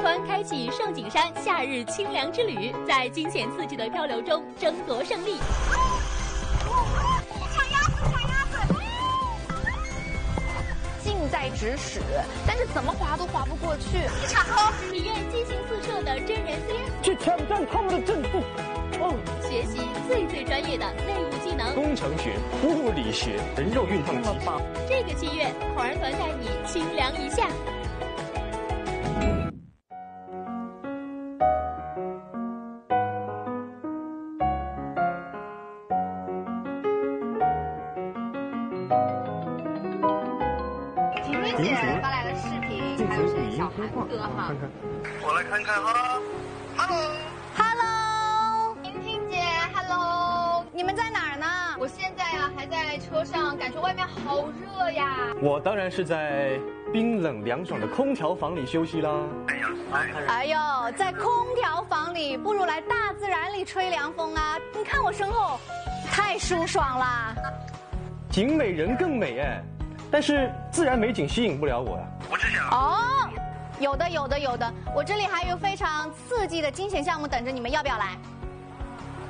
团开启圣景山夏日清凉之旅，在惊险刺激的漂流中争夺胜利。抢鸭子，抢鸭子！近在咫尺，但是怎么滑都滑不过去。一场空，体验激情四射的真人 CS，去挑战他们的阵地。哦，学习最最专业的内务技能。工程学、物理学、人肉熨烫技术。这个七月，好儿团带你清凉一下。婷婷姐发来的视频，还有是小韩哥哈。我来看看哈，Hello。Hello，婷婷姐，Hello，你们在哪儿呢？我现在啊还在车上，感觉外面好热呀。我当然是在冰冷凉爽的空调房里休息啦。哎呀，哎，哎呦，在空调房里，不如来大自然里吹凉风啊！你看我身后，太舒爽啦。景美人更美哎，但是自然美景吸引不了我呀。我只想哦，有的，有的，有的，我这里还有非常刺激的惊险项目等着你们，要不要来？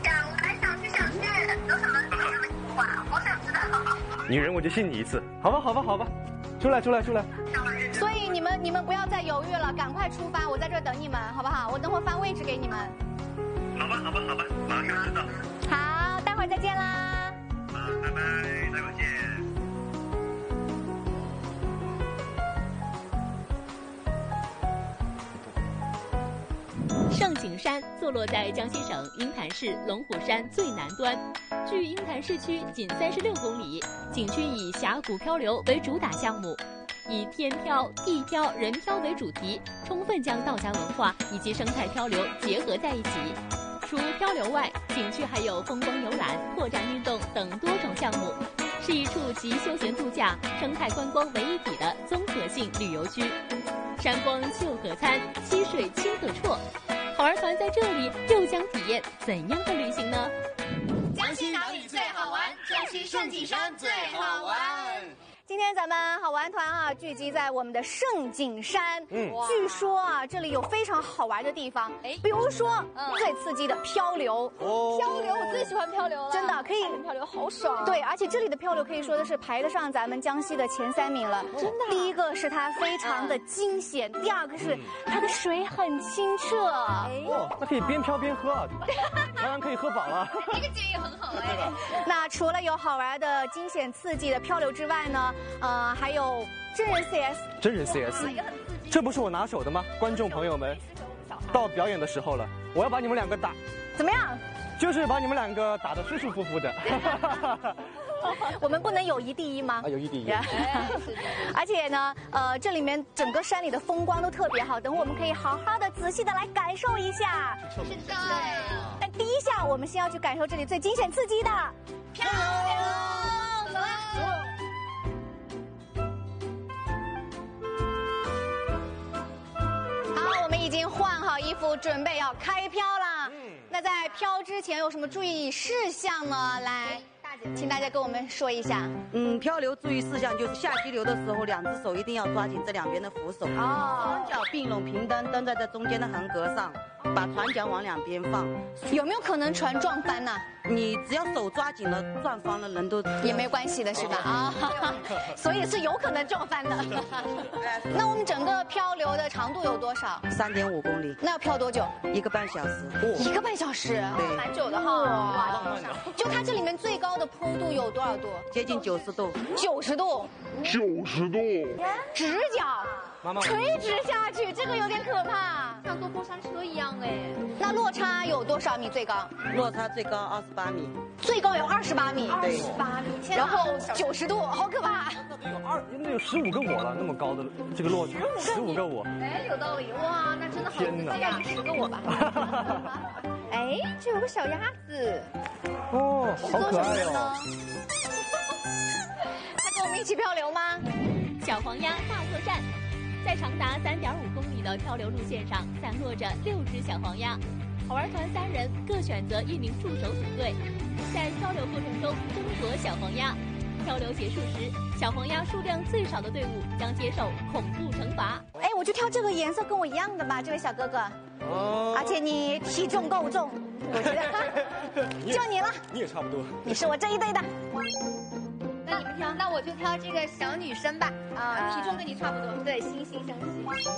想来想去想去，有什么不一样的计划？我想知道。女人我就信你一次，好吧，好吧，好吧，出来，出来，出来。所以你们你们不要再犹豫了，赶快出发，我在这等你们，好不好？我等会儿发位置给你们。好吧，好吧，好吧，马上知道。好，待会儿再见啦。景山坐落在江西省鹰潭市龙虎山最南端，距鹰潭市区仅三十六公里。景区以峡谷漂流为主打项目，以天漂、地漂、人漂为主题，充分将道家文化以及生态漂流结合在一起。除漂流外，景区还有风光游览、拓展运动等多种项目，是一处集休闲度假、生态观光为一体的综合性旅游区。山光秀可餐，溪水清可啜。好玩团在这里又将体验怎样的旅行呢？江西哪里最好玩？江西盛景山最好玩。今天咱们好玩团啊，聚集在我们的盛景山。嗯。据说啊，这里有非常好玩的地方，哎。比如说、嗯。最刺激的漂流。哦。漂流，我最喜欢漂流了，真的可以。漂流好爽。对，而且这里的漂流可以说的是排得上咱们江西的前三名了。真的，第一个是它非常的惊险，第二个是它的水很清澈。哎，哦，那可以边漂边喝啊，当然可以喝饱了。这个建议很好哎。那除了有好玩的惊险刺激的漂流之外呢，呃，还有真人 CS。真人 CS，这不是我拿手的吗？观众朋友们，到表演的时候了，我要把你们两个打，怎么样？就是把你们两个打得舒舒服服的。我们不能友谊第一吗啊，？有一敌一。而且呢，呃，这里面整个山里的风光都特别好，等会我们可以好好的、仔细的来感受一下。是的，一项，我们先要去感受这里最惊险刺激的漂流。走啊！好，我们已经换好衣服，准备要开漂了。那在漂之前有什么注意事项呢？来，请大家跟我们说一下。嗯，漂流注意事项就是下激流的时候，两只手一定要抓紧这两边的扶手，哦双脚并拢平蹬，蹬在这中间的横格上，把船桨往两边放。有没有可能船撞翻呢？你只要手抓紧了，撞翻了人都也没关系的是吧？啊，所以是有可能撞翻的。那我们整个漂流的长度有多少？三点五公里，那要漂多久？一个半小时。一个半小时，对蛮久的哈。哇就它这里面最高的坡度有多少度？接近九十度，九十度，九十度。直角，妈妈，垂直下去，这个有点可怕。像坐过山车一样哎。那落差有多少米最高？落差最高二十八米。最高有二十八米，二十，八米，然后九十度，好可怕。那得有二，那有十五个我了，那么高的这个落差，十五个我。哎，有道理哇，那真的好，天哪大概十个我吧。哎，这有个小鸭子，哦，好可爱哦。呢？他跟我们一起漂流吗？小黄鸭大作战，在长达三点五公里的漂流路线上，散落着六只小黄鸭。好玩团三人各选择一名助手组队，在漂流过程中争夺小黄鸭。漂流结束时，小黄鸭数量最少的队伍将接受恐怖惩罚。哎，我就挑这个颜色跟我一样的吧，这位小哥哥。哦而且你体重够重，我觉得 就你了，你也差不多。你是我这一队的。那你们 挑，那我就挑这个小女生吧。啊体重跟你差不多。对，惺惺相惜。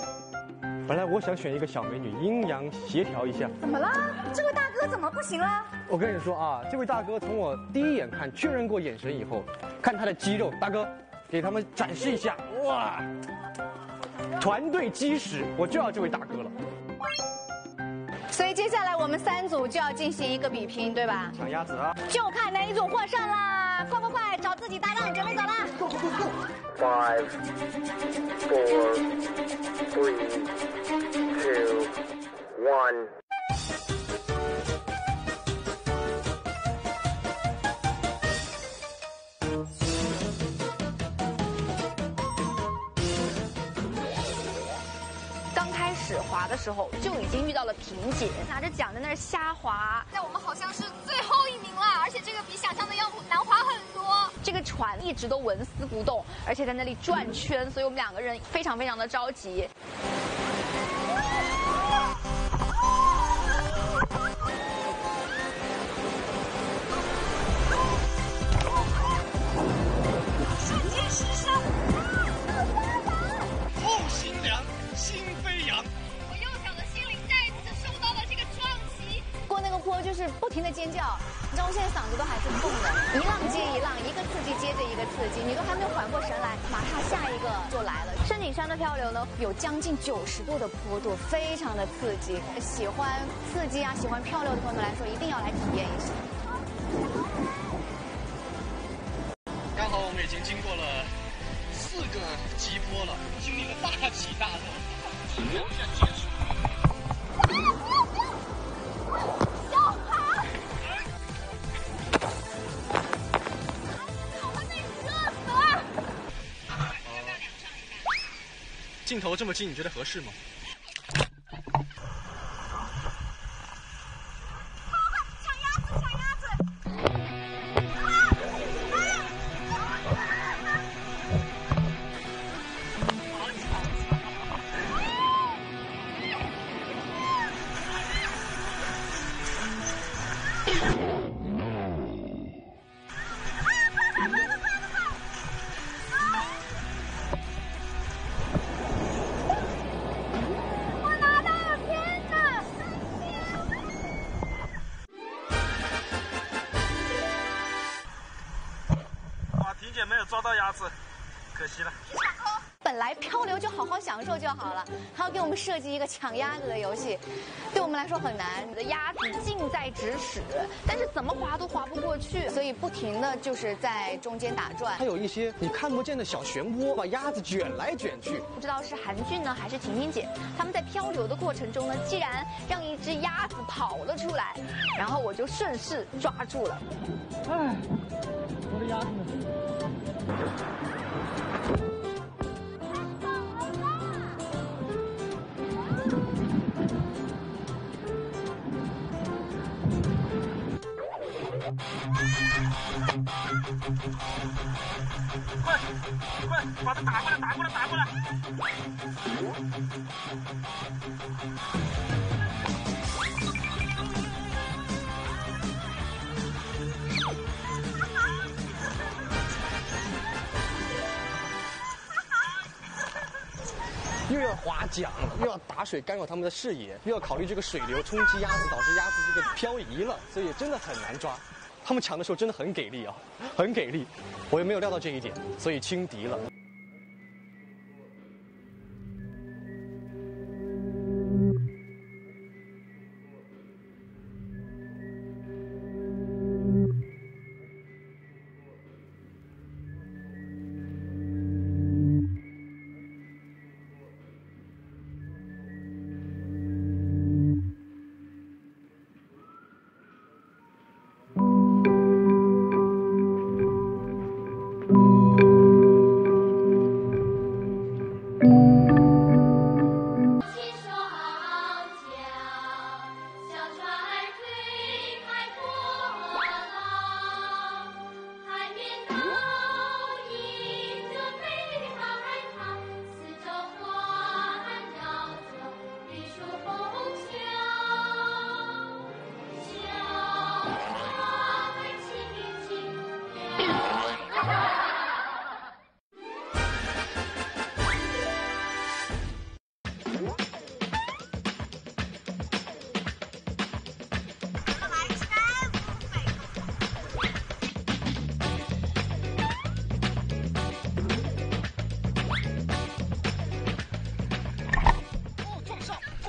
本来我想选一个小美女，阴阳协调一下。怎么了？这位大哥怎么不行了？我跟你说啊，这位大哥从我第一眼看确认过眼神以后，看他的肌肉，大哥，给他们展示一下，哇，团队基石，我就要这位大哥了。所以接下来我们三组就要进行一个比拼，对吧？抢鸭子啊！就看哪一组获胜啦！快快快，找自己搭档，准备走啦！Five, four, three, two, one. 开始滑的时候就已经遇到了瓶颈，拿着桨在那儿瞎滑。那我们好像是最后一名了，而且这个比想象的要难滑很多。这个船一直都纹丝不动，而且在那里转圈，所以我们两个人非常非常的着急。停的尖叫，你知道我现在嗓子都还是痛的，一浪接一浪，一个刺激接着一个刺激，你都还没有缓过神来，马上下一个就来了。山顶山的漂流呢，有将近九十度的坡度，非常的刺激。喜欢刺激啊，喜欢漂流的朋友们来说，一定要来体验一下。刚好我们已经经过了四个急坡了，经历了大起大落，头这么近，你觉得合适吗？到鸭子，可惜了。本来漂流就好好享受就好了，还要给我们设计一个抢鸭子的游戏，对我们来说很难。你的鸭子近在咫尺，但是怎么滑都滑不过去。所以不停的就是在中间打转它。有一些你看不见的小漩涡，把鸭子卷来卷去。不知道是韩俊呢还是婷婷姐，他们在漂流的过程中呢，竟然让一只鸭子跑了出来，然后我就顺势抓住了。哎，我的鸭子呢？快，快，把他打过来，打过来，打过来！又要划桨，又要打水干扰他们的视野，又要考虑这个水流冲击鸭子，导致鸭子这个漂移了，所以真的很难抓。他们抢的时候真的很给力啊，很给力。我也没有料到这一点，所以轻敌了。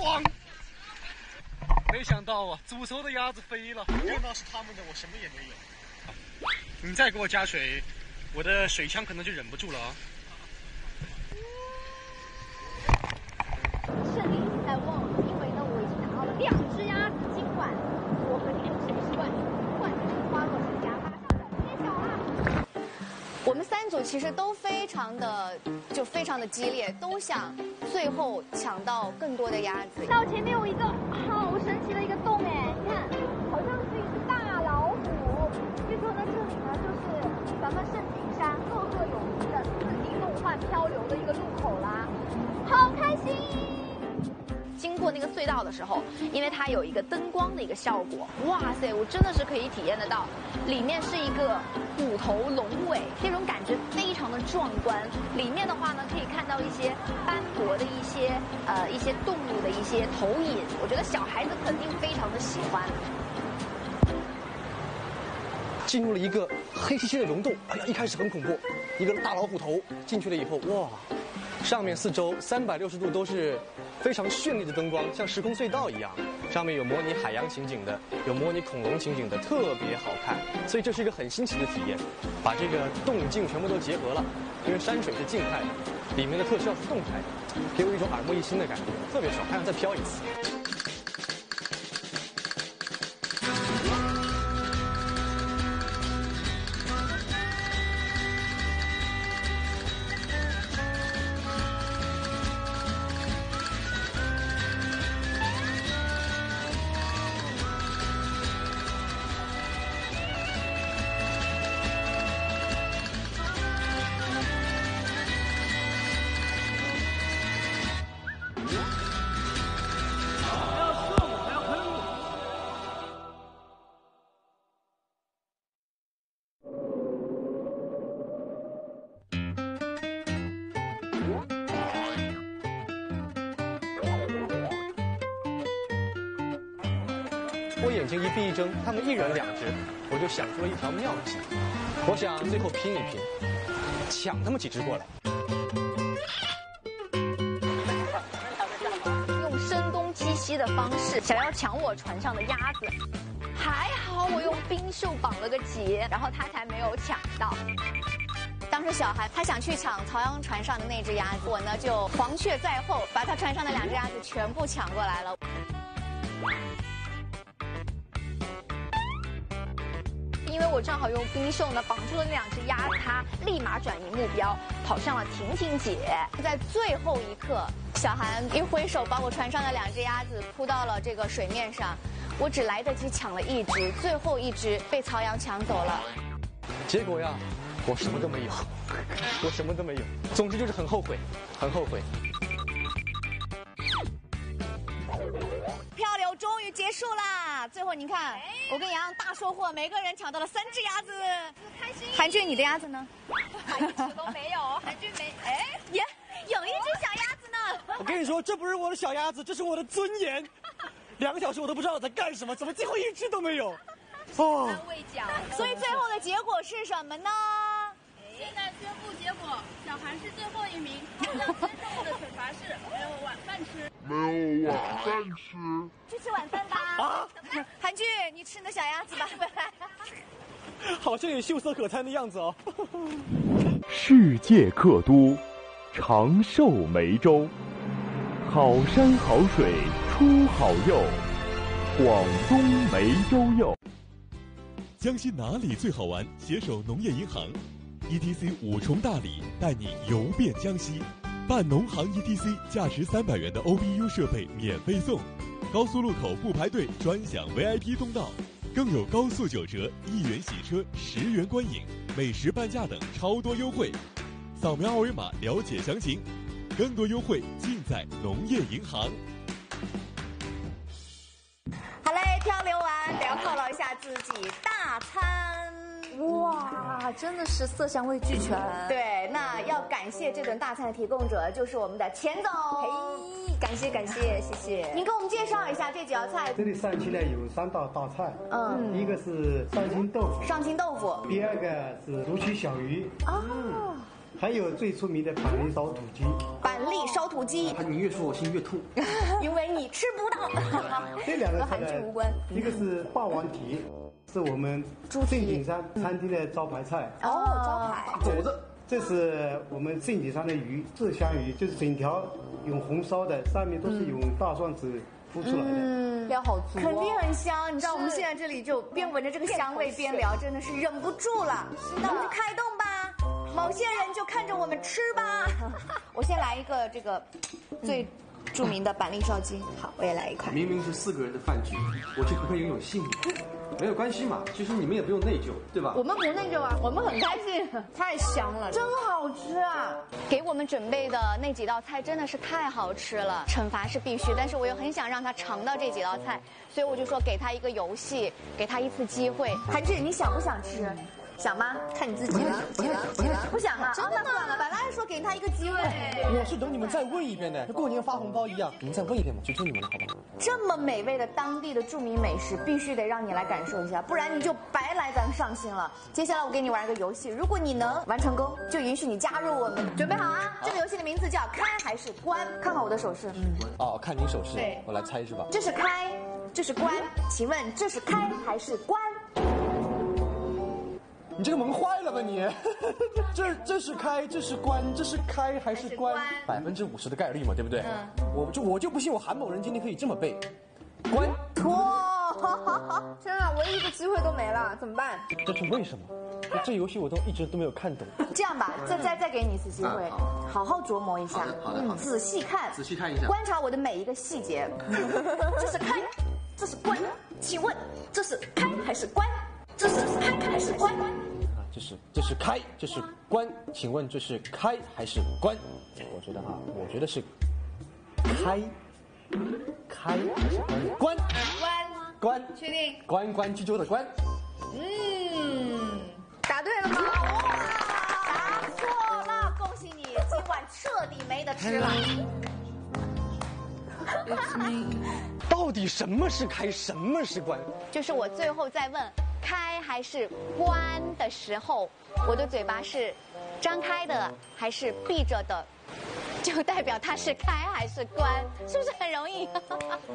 爽！没想到啊，煮熟的鸭子飞了，看到是他们的，我什么也没有。你再给我加水，我的水枪可能就忍不住了啊！组其实都非常的就非常的激烈，都想最后抢到更多的鸭子。到前面有一个好神奇的一个洞哎，你看，好像是一只大老虎。据说呢，这里呢就是咱们圣景山赫赫有名的四季梦幻漂流的一个入口啦，好开心！经过那个隧道的时候，因为它有一个灯光的一个效果，哇塞，我真的是可以体验得到，里面是一个虎头龙尾，这种感觉非常的壮观。里面的话呢，可以看到一些斑驳的一些呃一些动物的一些投影，我觉得小孩子肯定非常的喜欢。进入了一个黑漆漆的溶洞，哎呀，一开始很恐怖，一个大老虎头进去了以后，哇，上面四周三百六十度都是非常绚丽的灯光，像时空隧道一样。上面有模拟海洋情景的，有模拟恐龙情景的，特别好看。所以这是一个很新奇的体验，把这个动静全部都结合了。因为山水是静态的，里面的特效是动态的，给我一种耳目一新的感觉，特别爽，还想再飘一次。一闭一睁，他们一人两只，我就想出了一条妙计。我想最后拼一拼，抢他们几只过来。用声东击西的方式想要抢我船上的鸭子，还好我用冰袖绑了个结，然后他才没有抢到。当时小韩他想去抢曹阳船上的那只鸭子，我呢就黄雀在后，把他船上的两只鸭子全部抢过来了。因为我正好用冰袖呢绑住了那两只鸭子，它立马转移目标，跑向了婷婷姐。在最后一刻，小韩一挥手，把我船上的两只鸭子扑到了这个水面上，我只来得及抢了一只，最后一只被曹阳抢走了。结果呀，我什么都没有，我什么都没有。总之就是很后悔，很后悔。终于结束啦！最后您看，我跟洋洋大收获，每个人抢到了三只鸭子，开心。韩俊，你的鸭子呢？一只都没有，韩俊没。哎，耶，有一只小鸭子呢。我跟你说，这不是我的小鸭子，这是我的尊严。两个小时我都不知道我在干什么，怎么最后一只都没有？哦，安慰奖。所以最后的结果是什么呢？宣布结果，小韩是最后一名，接受的惩罚是没有晚饭吃。没有晚饭吃。去吃晚饭吧。啊，韩剧，你吃你的小鸭子吧。好像有秀色可餐的样子哦。世界客都，长寿梅州，好山好水出好肉，广东梅州肉。江西哪里最好玩？携手农业银行，ETC 五重大礼带你游遍江西。办农行 ETC 价值三百元的 OBU 设备免费送，高速路口不排队专享 VIP 通道，更有高速九折、一元洗车、十元观影、美食半价等超多优惠。扫描二维码了解详情，更多优惠尽在农业银行。好嘞，漂流完得要犒劳一下自己，大餐。哇，真的是色香味俱全。对，那要感谢这顿大餐的提供者就是我们的钱总。嘿，感谢感谢，谢谢。您给我们介绍一下这几道菜。这里上期呢有三道大菜，嗯，一个是上清豆腐，上清豆腐，第二个是竹取小鱼，哦，还有最出名的板栗烧土鸡。板栗烧土鸡，你越说我心越痛。因为你吃不到。这两个和韩剧无关。一个是霸王蹄，是我们正景山餐厅的招牌菜。哦，招牌。肘子，这是我们正景山的鱼，鳃香鱼，就是整条用红烧的，上面都是用大蒜子铺出来的。嗯，料好足、哦，肯定很香。你知道我们现在这里就边闻着这个香味边聊，真的是忍不住了。那我们就开动吧。某些人就看着我们吃吧。我先来一个这个最著名的板栗烧鸡。好，我也来一块。明明是四个人的饭局，我却不会拥有幸运。没有关系嘛，其实你们也不用内疚，对吧？我们不内疚啊，我们很开心，太香了，真好吃啊！给我们准备的那几道菜真的是太好吃了。惩罚是必须，但是我又很想让他尝到这几道菜，所以我就说给他一个游戏，给他一次机会。韩志，你想不想吃？想吗？看你自己了。不想，不想，不想啊！真的算了，本来说给他一个机会。我是等你们再问一遍呢，跟过年发红包一样。你们再问一遍嘛，求求你们了，好吧？这么美味的当地的著名美食，必须得让你来感受一下，不然你就白来咱上新了。接下来我给你玩一个游戏，如果你能玩成功，就允许你加入我们。准备好啊！这个游戏的名字叫开还是关？看看我的手势。嗯。哦，看你手势，我来猜是吧？这是开，这是关，请问这是开还是关？你这个门坏了吧你？这这是开，这是关，这是开还是关？百分之五十的概率嘛，对不对？嗯。我就我就不信我韩某人今天可以这么背，关。哇！天啊，唯一的机会都没了，怎么办？这是为什么？这游戏我都一直都没有看懂。这样吧，再再再给你一次机会，好好琢磨一下，好的好的，仔细看，仔细看一下，观察我的每一个细节。这是开，这是关，请问这是开还是关？这是开还是关？啊，这是这是开，这是关，请问这是开还是关？我觉得啊，我觉得是开，开还是关？关关关，确定？关关雎鸠的关。嗯，答对了吗？哇，答错了，恭喜你，今晚彻底没得吃了。到底什么是开，什么是关？就是我最后再问开还是关的时候，我的嘴巴是张开的还是闭着的，就代表它是开还是关，是不是很容易？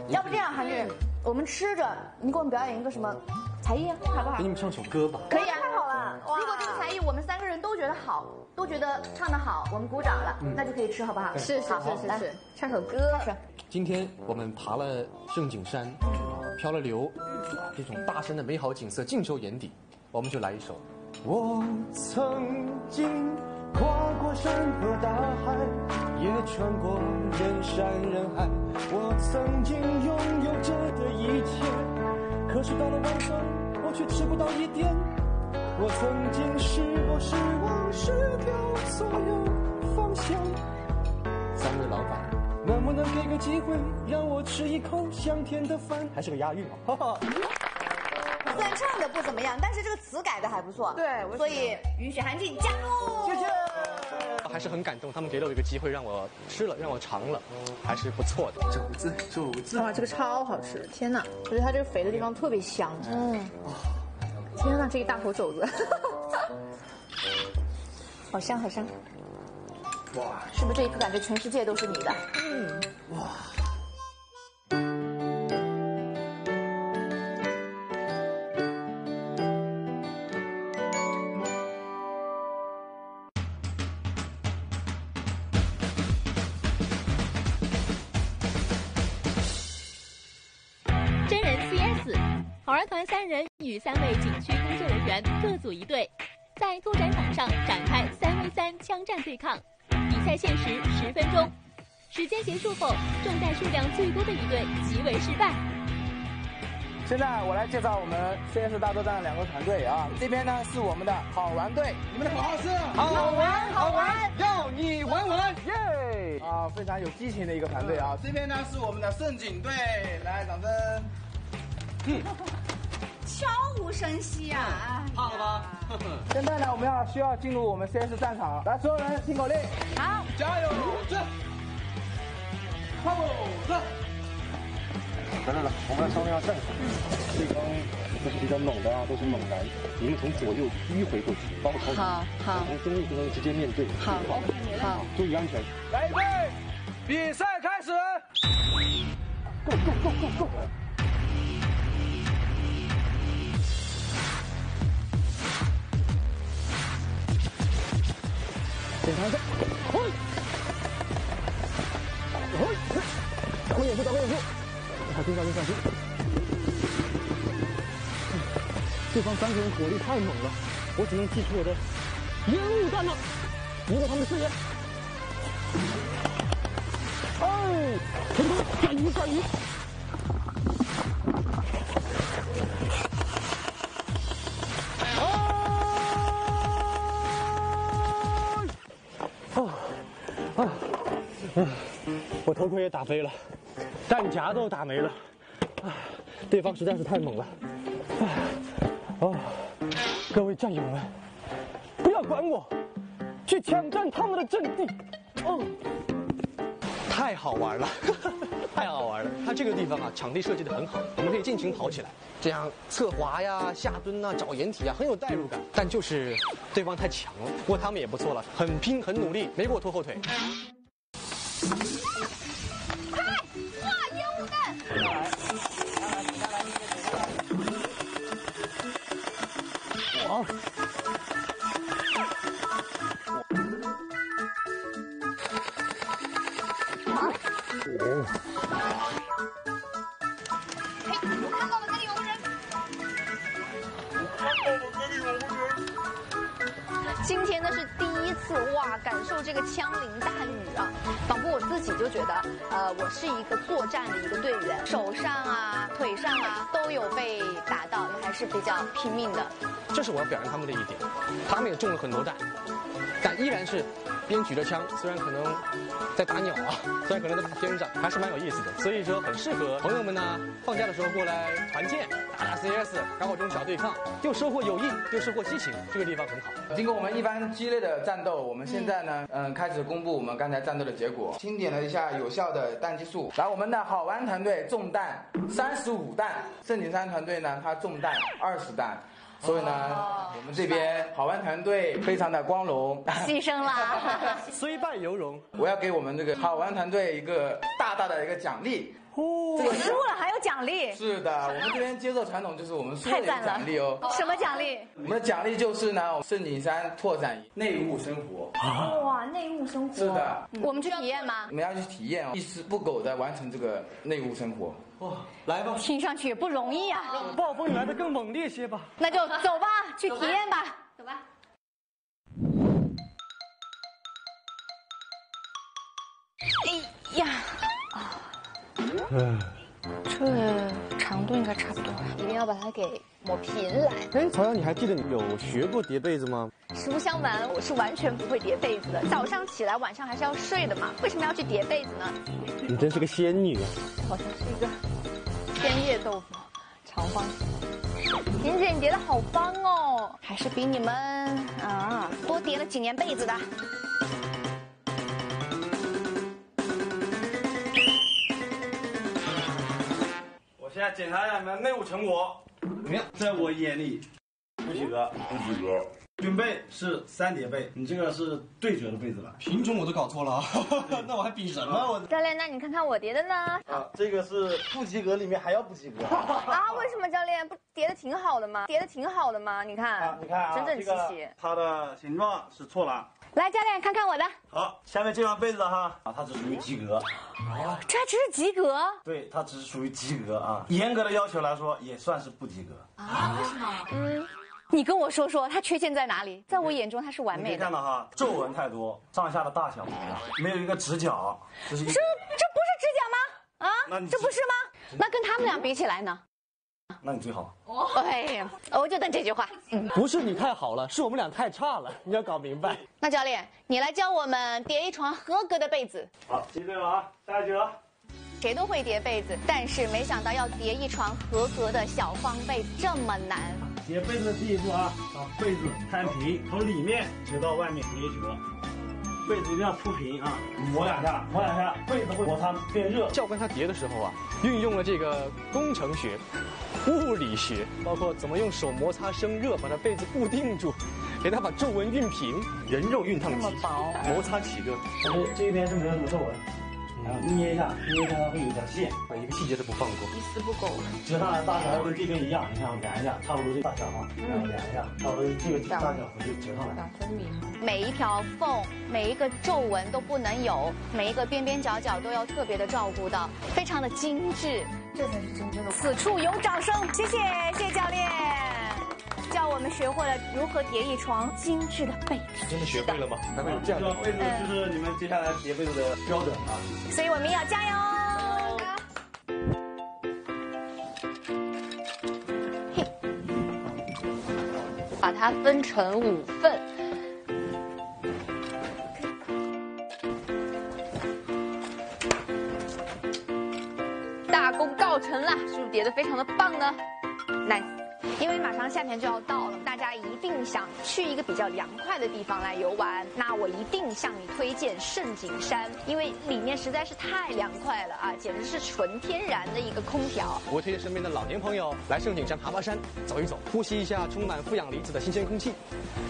要不这样，韩剧，我们吃着，你给我们表演一个什么才艺啊，好不好？给你们唱首歌吧。可以啊，太好了！如果这个才艺我们三个人都觉得好，都觉得唱得好，我们鼓掌了，那就可以吃，好不好？是是是是是，唱首歌。今天我们爬了圣景山，漂了流，这种大山的美好景色尽收眼底，我们就来一首。我曾经跨过山和大海，也穿过人山人海。我曾经拥有着的一切，可是到了晚上，我却吃不到一点。我曾经失落、失望、失掉所有方向。三位老板。能不能给个机会，让我吃一口香甜的饭？还是个押韵啊！虽然唱的不怎么样，但是这个词改的还不错。对，所以允许韩静加入。谢谢。还是很感动，他们给了我一个机会，让我吃了，让我尝了，还是不错的。肘子，肘子。哇，这个超好吃！天哪，我觉得它这个肥的地方特别香。嗯。天哪，这一大口肘子，好香，好香。哇，是不是这一刻感觉全世界都是你的？嗯，哇。真人 CS，好儿团三人与三位景区工作人员各组一队，在拓展场上展开三 v 三枪战对抗。比赛限时十分钟，时间结束后，中弹数量最多的一队即为失败。现在我来介绍我们 CS 大作战的两个团队啊，这边呢是我们的好玩队，你们的口号是好玩好玩，要你玩玩，耶！啊，非常有激情的一个团队啊。这边呢是我们的盛景队，来掌声。嗯，悄无声息啊，怕了吧？现在呢，我们要需要进入我们 CS 战场，来，所有人听口令，好，加油，这，跑，这。来来来，我们来商量战术。对方都是比较猛的啊，都是猛男，你们从左右迂回过去，把我靠近。好好从中路不能直接面对。好好，注意安全。来预备，比赛开始。Go go go go go！检查一下，嘿，嘿，掌握眼速，掌握眼速，小心小心小心！对方三个人火力太猛了，我只能祭出我的烟雾弹了，引导他们的视野。哎，成功，转移转移。啊，我头盔也打飞了，弹夹都打没了，啊，对方实在是太猛了，啊，哦，各位战友们，不要管我，去抢占他们的阵地，哦。太好玩了，太好玩了！它这个地方啊，场地设计的很好，我们可以尽情跑起来，这样侧滑呀、下蹲呐、找掩体啊，很有代入感。但就是对方太强了，不过他们也不错了，很拼很努力，没给我拖后腿。快！哇，烟雾弹！哇！哦。哎，我看到了，那里有个人。今天呢是第一次哇，感受这个枪林弹雨啊，仿佛我自己就觉得，呃，我是一个作战的一个队员，手上啊、腿上啊都有被打到，还是比较拼命的。这是我要表扬他们的一点，他们也中了很多弹，但依然是边举着枪，虽然可能在打鸟啊，虽然可能在打天上，还是蛮有意思的。所以说很适合朋友们呢，放假的时候过来团建，打打 CS，搞搞这种小对抗，又收获友谊，又收获激情，这个地方很好。经过我们一番激烈的战斗，我们现在呢，嗯，开始公布我们刚才战斗的结果，清点了一下有效的弹击数。来，我们的好玩团队中弹三十五弹，圣景山团队呢，他中弹二十弹。所以呢，我们这边好玩团队非常的光荣，牺牲了，虽败犹荣。我要给我们这个好玩团队一个大大的一个奖励。这个输了还有奖励？是的，我们这边接受传统就是我们输了有奖励哦。什么奖励？我们的奖励就是呢，圣景山拓展内务生活。哇，内务生活。是的，我们去体验吗？我们要去体验哦，一丝不苟的完成这个内务生活。哇，来吧！听上去也不容易啊。让暴风雨来的更猛烈些吧。那就走吧，去体验吧。走吧。哎呀，嗯，这长度应该差不多，一定要把它给抹平来。哎，曹阳，你还记得你有学过叠被子吗？实不相瞒，我是完全不会叠被子的。早上起来，晚上还是要睡的嘛，为什么要去叠被子呢？你真是个仙女啊！好像是一个千叶豆腐，长方形。婷姐，你叠的好棒哦，还是比你们啊多叠了几年被子的。现在检查一下你们内务成果，怎么样？在我眼里，不及格，不及格。准备是三叠被，你这个是对折的被子吧。品种我都搞错了，那我还比什么？我教练，那你看看我叠的呢？啊，这个是不及格里面还要不及格。啊，为什么教练不叠的挺好的吗？叠的挺好的吗？你看，啊，你看啊，整整齐齐。这个它的形状是错了。来，教练看看我的。好，下面这张被子哈，啊，它只属于及格。哦，这还只是及格？对，它只是属于及格啊。严格的要求来说，也算是不及格。啊？为什么？嗯。你跟我说说，它缺陷在哪里？在我眼中，它是完美的。你看到哈，皱纹太多，上下的大小不一样，没有一个直角。这是这这不是直角吗？啊，这不是吗？那跟他们俩比起来呢？那你最好。哎呀，我就等这句话。嗯，不是你太好了，是我们俩太差了，你要搞明白。那教练，你来教我们叠一床合格的被子。好，记对了啊，下一句了。谁都会叠被子，但是没想到要叠一床合格的小方被子这么难。叠被子的第一步啊，把被子摊平，从里面折到外面叠折。被子一定要铺平啊，磨两下，磨两下，被子会摩擦变热。教官他叠的时候啊，运用了这个工程学、物理学，包括怎么用手摩擦生热，把它被子固定住，给它把皱纹熨平。人肉熨烫机，摩擦起热。但是这一边是没有什么皱纹。然后捏一下，捏一下它会有一条线，每一个细节都不放过，一丝不苟。折上来大小要跟这边一样，你看我量一下，差不多这大小哈，然后量一下，差不多这个大小我就折上来。两分米。每一条缝，每一个皱纹都不能有，每一个边边角角都要特别的照顾到，非常的精致。这才是真正的。此处有掌声，谢谢谢谢教练，教我们学会了如何叠一床精致的被子。真的学会了吗？还会有这样的被子就是你们接下来叠被子的标准啊。所以我们要加油。把它分成五份。大功告成了，是不是叠的非常的棒呢？nice。因为马上夏天就要到了，大家一定想去一个比较凉快的地方来游玩。那我一定向你推荐圣景山，因为里面实在是太凉快了啊，简直是纯天然的一个空调。我推荐身边的老年朋友来圣景山爬爬山，走一走，呼吸一下充满负氧离子的新鲜空气。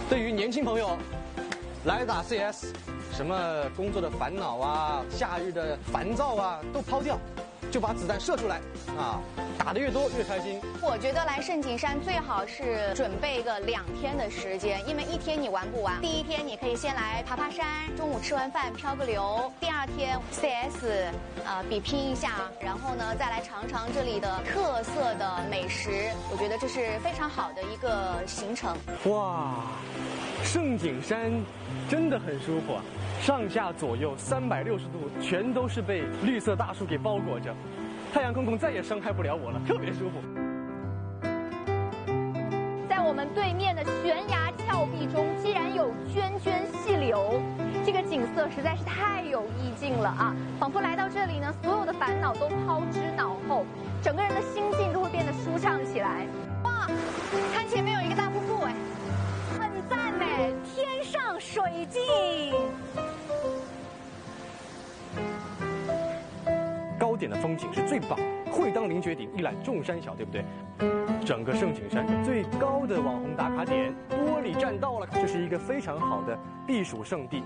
对于年轻朋友，来打 CS，什么工作的烦恼啊，夏日的烦躁啊，都抛掉，就把子弹射出来啊！打的越多越开心。我觉得来圣景山最好是准备个两天的时间，因为一天你玩不完。第一天你可以先来爬爬山，中午吃完饭漂个流，第二天 CS 呃比拼一下，然后呢再来尝尝这里的特色的美食。我觉得这是非常好的一个行程。哇，圣景山真的很舒服啊，上下左右三百六十度全都是被绿色大树给包裹着。太阳公公再也伤害不了我了，特别舒服。在我们对面的悬崖峭壁中，竟然有涓涓细流，这个景色实在是太有意境了啊！仿佛来到这里呢，所有的烦恼都抛之脑后，整个人的心境都会变得舒畅起来。哇，看前面有一个大瀑布哎，很赞哎，天上水镜。风景是最棒，会当凌绝顶，一览众山小，对不对？整个圣景山最高的网红打卡点——玻璃栈道了，这是一个非常好的避暑胜地。